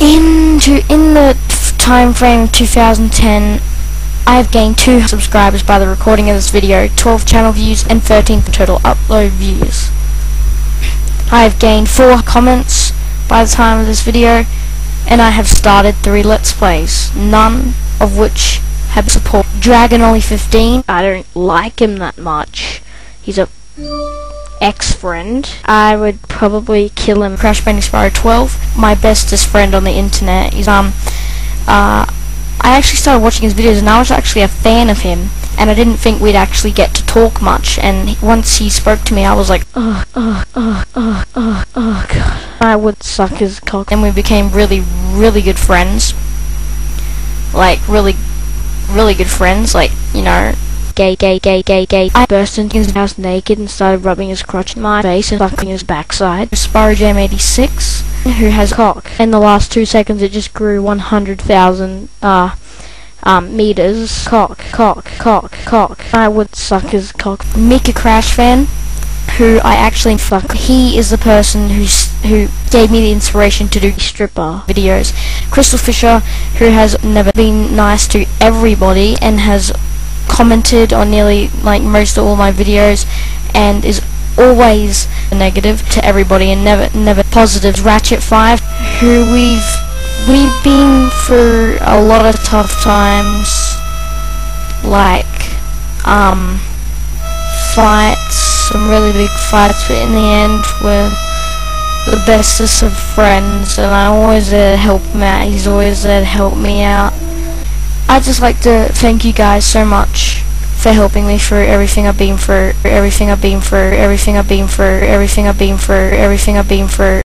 into in the time frame of 2010 I have gained 2 subscribers by the recording of this video, 12 channel views and 13 total upload views. I have gained 4 comments by the time of this video and I have started 3 let's plays, none of which have support. Dragon only 15, I don't like him that much. He's a ex-friend. I would probably kill him. Crash Bandicoot Spyro 12, my bestest friend on the internet. He's um uh I actually started watching his videos and I was actually a fan of him and I didn't think we'd actually get to talk much and once he spoke to me I was like oh oh oh oh oh oh god I would suck his cock and we became really really good friends like really really good friends like you know gay, gay, gay, gay, gay. I burst into his house naked and started rubbing his crotch in my face and fucking his backside. Spyro Jam 86, who has cock. In the last two seconds, it just grew 100,000, uh, um, meters. Cock, cock, cock, cock. I would suck his cock. Mika Crash fan, who I actually fuck. He is the person who's, who gave me the inspiration to do stripper videos. Crystal Fisher, who has never been nice to everybody and has commented on nearly like most of all my videos and is always negative to everybody and never never positive. Ratchet 5 who we've we've been through a lot of tough times like um fights some really big fights but in the end we're the bestest of friends and I always there to help him out he's always there to help me out I'd just like to thank you guys so much for helping me through everything I've been through, everything I've been through, everything I've been through, everything I've been through, everything I've been through.